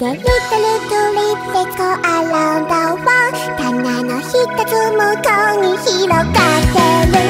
で Little Leaf Let's go around the world 棚の一つ向こうに広がってる